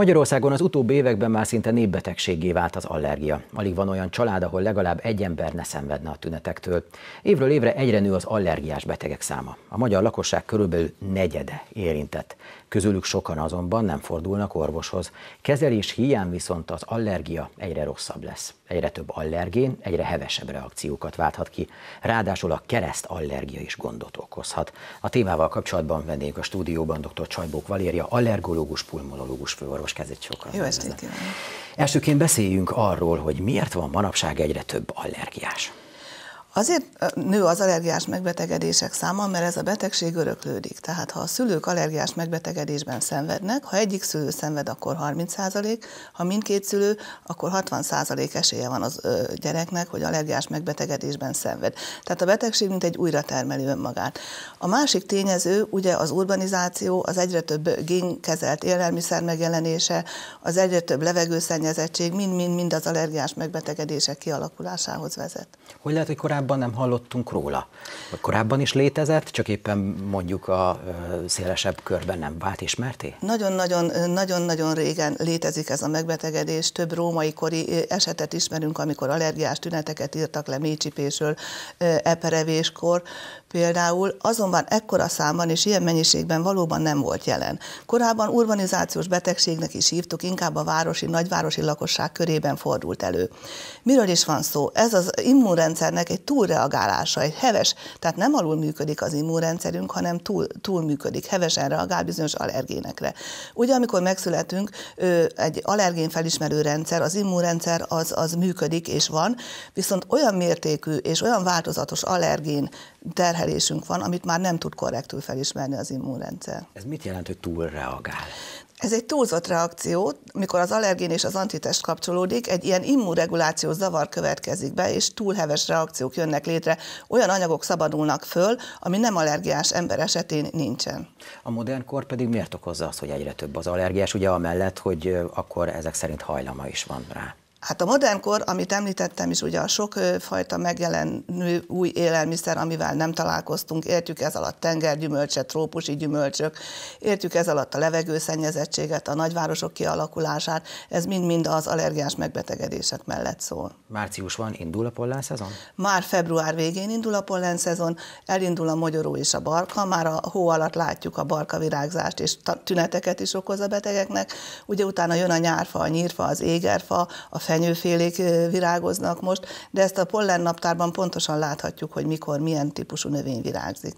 Magyarországon az utóbbi években már szinte népbetegségé vált az allergia. Alig van olyan család, ahol legalább egy ember ne szenvedne a tünetektől. Évről évre egyre nő az allergiás betegek száma. A magyar lakosság körülbelül negyede érintett. Közülük sokan azonban nem fordulnak orvoshoz. Kezelés hiány viszont az allergia egyre rosszabb lesz. Egyre több allergén, egyre hevesebb reakciókat válthat ki. Ráadásul a kereszt allergia is gondot okozhat. A témával kapcsolatban vendégünk a stúdióban dr. Csajbók Valéria, allergológus, pulmonológus főorvos kezdett sokan. Jó estét! Elsőként beszéljünk arról, hogy miért van manapság egyre több allergiás. Azért nő az allergiás megbetegedések száma, mert ez a betegség öröklődik. Tehát ha a szülők allergiás megbetegedésben szenvednek, ha egyik szülő szenved, akkor 30%, ha mindkét szülő, akkor 60% esélye van az gyereknek, hogy allergiás megbetegedésben szenved. Tehát a betegség mint egy újra termelő önmagát. A másik tényező ugye az urbanizáció, az egyre több génkezelt élelmiszer megjelenése, az egyre több levegőszennyezettség, mind-mind-mind az allergiás megbetegedések kialakulásához vezet. Hogy lehet, hogy korábban korábban nem hallottunk róla? Korábban is létezett, csak éppen mondjuk a szélesebb körben nem vált ismerté? Nagyon-nagyon régen létezik ez a megbetegedés. Több római kori esetet ismerünk, amikor allergiás tüneteket írtak le mélycsipésről, eperevéskor például, azonban ekkora számban és ilyen mennyiségben valóban nem volt jelen. Korábban urbanizációs betegségnek is hívtuk, inkább a városi, nagyvárosi lakosság körében fordult elő. Miről is van szó? Ez az immunrendszernek egy túlreagálása, egy heves, tehát nem alul működik az immunrendszerünk, hanem túl, túl működik, hevesen reagál bizonyos allergénekre. Ugye, amikor megszületünk, egy allergén felismerő rendszer, az immunrendszer az, az működik és van, viszont olyan mértékű és olyan változatos allergén terhelésünk van, amit már nem tud korrektül felismerni az immunrendszer. Ez mit jelent, hogy túlreagál? Ez egy túlzott reakció, mikor az allergén és az antitest kapcsolódik, egy ilyen immunregulációs zavar következik be, és túlheves reakciók jönnek létre, olyan anyagok szabadulnak föl, ami nem allergiás ember esetén nincsen. A modern kor pedig miért okozza azt, hogy egyre több az allergiás, ugye amellett, hogy akkor ezek szerint hajlama is van rá? Hát a modern kor, amit említettem is, ugye a sokfajta megjelenő új élelmiszer, amivel nem találkoztunk, értjük ez alatt tengergyümölcset, trópusi gyümölcsök, értjük ez alatt a levegőszennyezettséget, a nagyvárosok kialakulását, ez mind-mind az allergiás megbetegedések mellett szól. Március van, indul a pollen szezon? Már február végén indul a pollen szezon, elindul a mogyoró és a barka, már a hó alatt látjuk a barka virágzást, és tüneteket is okoz a betegeknek, ugye utána jön a nyárfa, a nyírfa, az égerfa, a fenyőfélék virágoznak most, de ezt a pollen naptárban pontosan láthatjuk, hogy mikor milyen típusú növény virágzik.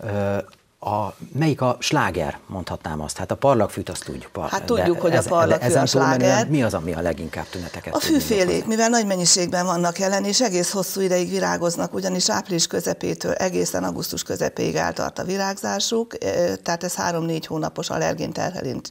Uh-huh a, melyik a sláger, mondhatnám azt? Hát a parlagfűt azt tudjuk. Par, hát tudjuk, hogy ez, a parlagfű a sláger. Mi az, ami a leginkább tüneteket A fűfélék, mivel nagy mennyiségben vannak jelen, és egész hosszú ideig virágoznak, ugyanis április közepétől egészen augusztus közepéig eltart a virágzásuk, tehát ez három-négy hónapos allergén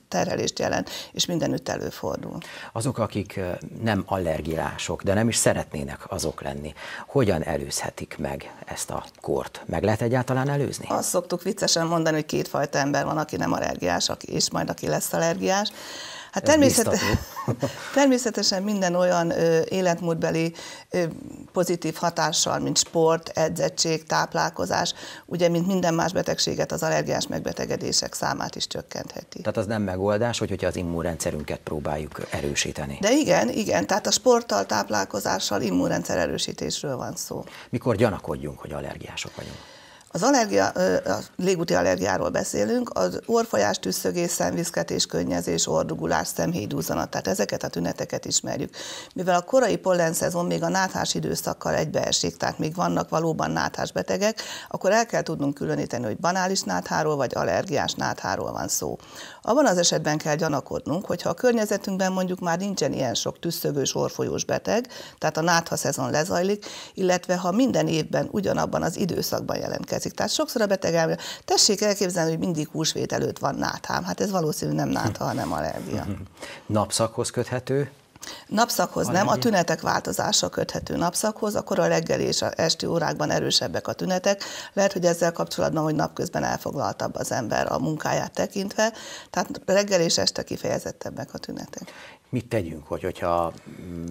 terhelést jelent, és mindenütt előfordul. Azok, akik nem allergiások, de nem is szeretnének azok lenni, hogyan előzhetik meg ezt a kort? Meg lehet egyáltalán előzni? Azt szoktuk viccesen szoktam mondani, hogy kétfajta ember van, aki nem allergiás, és majd aki lesz allergiás. Hát természet, természetesen minden olyan ö, életmódbeli ö, pozitív hatással, mint sport, edzettség, táplálkozás, ugye, mint minden más betegséget, az allergiás megbetegedések számát is csökkentheti. Tehát az nem megoldás, hogy, hogyha az immunrendszerünket próbáljuk erősíteni. De igen, igen, tehát a sporttal, táplálkozással immunrendszer erősítésről van szó. Mikor gyanakodjunk, hogy allergiások vagyunk? Az allergia, a légúti allergiáról beszélünk, az orfolyás, tüsszögés, szemviszketés, könnyezés, ordugulás, szemhéjdúzanat, tehát ezeket a tüneteket ismerjük. Mivel a korai pollenszezon még a náthás időszakkal egybeesik, tehát még vannak valóban náthás betegek, akkor el kell tudnunk különíteni, hogy banális nátháról vagy allergiás nátháról van szó. Abban az esetben kell gyanakodnunk, hogyha a környezetünkben mondjuk már nincsen ilyen sok tüsszögős orfolyós beteg, tehát a nátha szezon lezajlik, illetve ha minden évben ugyanabban az időszakban jelentkezik, érzik. Tehát sokszor a beteg elmondja, tessék elképzelni, hogy mindig húsvét előtt van náthám. Hát ez valószínű nem nátha, hanem allergia. Napszakhoz köthető? Napszakhoz nem, a tünetek változása köthető napszakhoz, akkor a reggeli és a esti órákban erősebbek a tünetek. Lehet, hogy ezzel kapcsolatban, hogy napközben elfoglaltabb az ember a munkáját tekintve, tehát reggel és este kifejezettebbek a tünetek. Mit tegyünk, hogy, hogyha mm,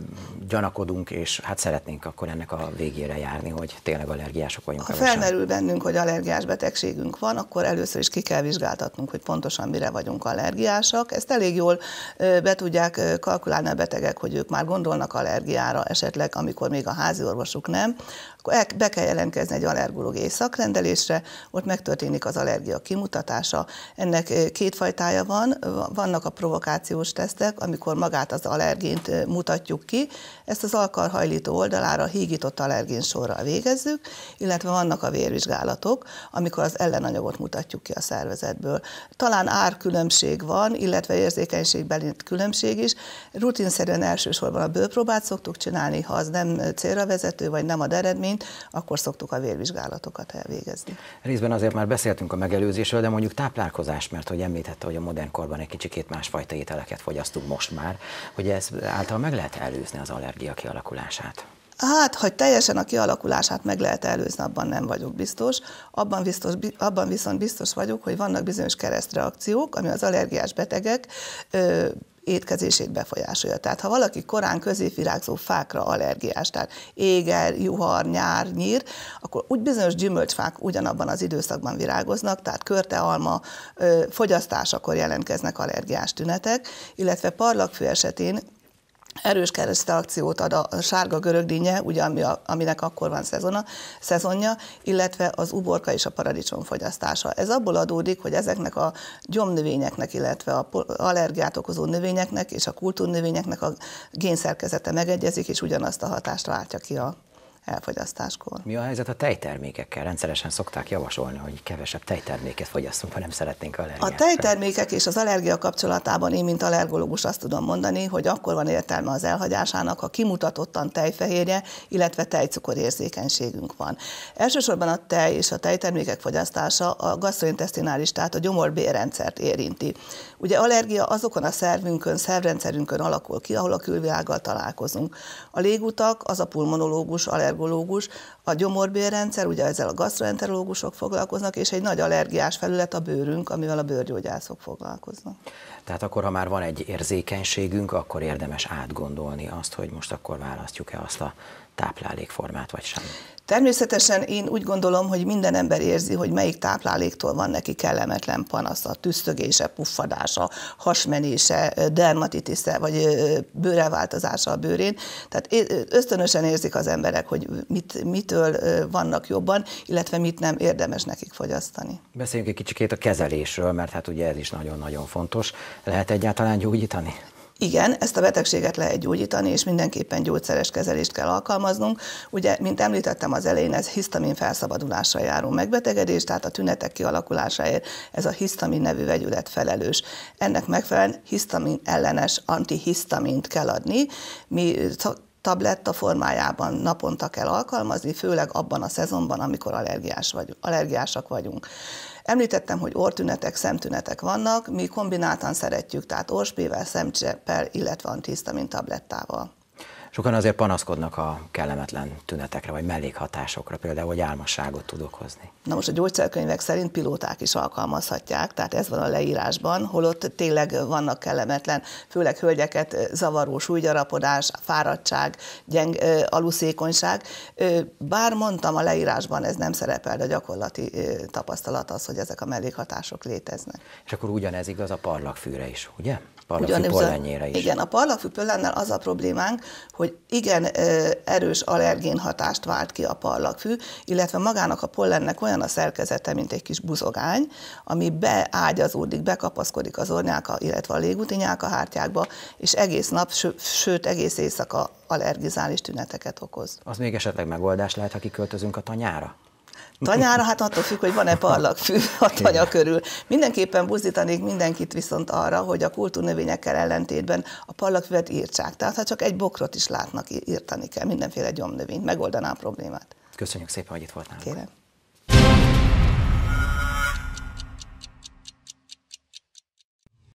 gyanakodunk, és hát szeretnénk akkor ennek a végére járni, hogy tényleg allergiások vagyunk. Ha felmerül bennünk, hogy allergiás betegségünk van, akkor először is ki kell vizsgáltatnunk, hogy pontosan mire vagyunk allergiásak. Ezt elég jól be tudják kalkulálni a betegek, hogy ők már gondolnak allergiára, esetleg amikor még a házi orvosuk nem, akkor be kell jelentkezni egy allergológiai szakrendelésre, ott megtörténik az allergia kimutatása. Ennek két fajtája van, vannak a provokációs tesztek, amikor magát az allergént mutatjuk ki, ezt az alkalhajlító oldalára hígított allergén sorral végezzük, illetve vannak a vérvizsgálatok, amikor az ellenanyagot mutatjuk ki a szervezetből. Talán árkülönbség van, illetve érzékenységbeli különbség is. Rutinszerűen elsősorban a bőrpróbát szoktuk csinálni, ha az nem célra vezető, vagy nem ad eredményt, akkor szoktuk a vérvizsgálatokat elvégezni. Részben azért már beszéltünk a megelőzésről, de mondjuk táplálkozás, mert hogy említette, hogy a modern korban egy kicsikét másfajta ételeket fogyasztunk most már, hogy ez által meg lehet előzni az allergia kialakulását. Hát, hogy teljesen a kialakulását meg lehet előzni, abban nem vagyok biztos. Abban, biztos, abban viszont biztos vagyok, hogy vannak bizonyos keresztreakciók, ami az allergiás betegek étkezését befolyásolja. Tehát ha valaki korán középvirágzó fákra allergiás, tehát éger, juhar, nyár, nyír, akkor úgy bizonyos gyümölcsfák ugyanabban az időszakban virágoznak, tehát körtealma fogyasztásakor jelentkeznek allergiás tünetek, illetve parlagfű esetén erős kereszteakciót ad a sárga görögdínye, ugye, ami a, aminek akkor van szezona, szezonja, illetve az uborka és a paradicsom fogyasztása. Ez abból adódik, hogy ezeknek a gyomnövényeknek, illetve a allergiát okozó növényeknek és a kultúrnövényeknek a génszerkezete megegyezik, és ugyanazt a hatást váltja ki a elfogyasztáskor. Mi a helyzet a tejtermékekkel? Rendszeresen szokták javasolni, hogy kevesebb tejterméket fogyasszunk, ha nem szeretnénk allergiát. A tejtermékek és az allergia kapcsolatában én, mint allergológus azt tudom mondani, hogy akkor van értelme az elhagyásának, ha kimutatottan tejfehérje, illetve tejcukor érzékenységünk van. Elsősorban a tej és a tejtermékek fogyasztása a gastrointestinális, tehát a gyomorbérrendszert érinti. Ugye allergia azokon a szervünkön, szervrendszerünkön alakul ki, ahol a külvilággal találkozunk. A légutak, az a pulmonológus, allergológus, a gyomorbérrendszer, ugye ezzel a gastroenterológusok foglalkoznak, és egy nagy allergiás felület a bőrünk, amivel a bőrgyógyászok foglalkoznak. Tehát akkor, ha már van egy érzékenységünk, akkor érdemes átgondolni azt, hogy most akkor választjuk-e azt a táplálékformát, vagy sem. Természetesen én úgy gondolom, hogy minden ember érzi, hogy melyik tápláléktól van neki kellemetlen panasz, a tüsztögése, puffadása, hasmenése, dermatitisze, vagy bőrelváltozása a bőrén. Tehát ösztönösen érzik az emberek, hogy mit, mitől vannak jobban, illetve mit nem érdemes nekik fogyasztani. Beszéljünk egy kicsikét a kezelésről, mert hát ugye ez is nagyon-nagyon fontos. Lehet egyáltalán gyógyítani? Igen, ezt a betegséget lehet gyógyítani, és mindenképpen gyógyszeres kezelést kell alkalmaznunk. Ugye, mint említettem az elején, ez hisztamin felszabadulásra járó megbetegedés, tehát a tünetek kialakulásáért ez a hisztamin nevű vegyület felelős. Ennek megfelelően hisztamin ellenes antihisztamint kell adni. Mi tabletta formájában naponta kell alkalmazni, főleg abban a szezonban, amikor allergiás vagy, allergiásak vagyunk. Említettem, hogy ortünetek, szemtünetek vannak, mi kombináltan szeretjük, tehát orspével, szemcseppel, illetve antihisztamin tablettával. Sokan azért panaszkodnak a kellemetlen tünetekre, vagy mellékhatásokra, például, hogy álmasságot tud okozni. Na most a gyógyszerkönyvek szerint pilóták is alkalmazhatják, tehát ez van a leírásban, holott tényleg vannak kellemetlen, főleg hölgyeket zavaró súlygyarapodás, fáradtság, gyeng, aluszékonyság. Bár mondtam a leírásban, ez nem szerepel, de a gyakorlati tapasztalat az, hogy ezek a mellékhatások léteznek. És akkor ugyanez igaz a parlagfűre is, ugye? parlagfű pollenjére is. Igen, a parlagfű pollennel az a problémánk, hogy igen erős allergén hatást vált ki a parlagfű, illetve magának a pollennek olyan a szerkezete, mint egy kis buzogány, ami beágyazódik, bekapaszkodik az ornyáka, illetve a légúti nyálkahártyákba, és egész nap, sőt egész éjszaka allergizális tüneteket okoz. Az még esetleg megoldás lehet, ha kiköltözünk a tanyára? Tanyára, hát attól függ, hogy van-e parlagfű a tanya körül. Mindenképpen buzdítanék mindenkit viszont arra, hogy a kultúrnövényekkel ellentétben a parlagfüvet írtsák. Tehát ha csak egy bokrot is látnak, írtani kell mindenféle gyomnövényt, megoldaná a problémát. Köszönjük szépen, hogy itt voltál. Kérem.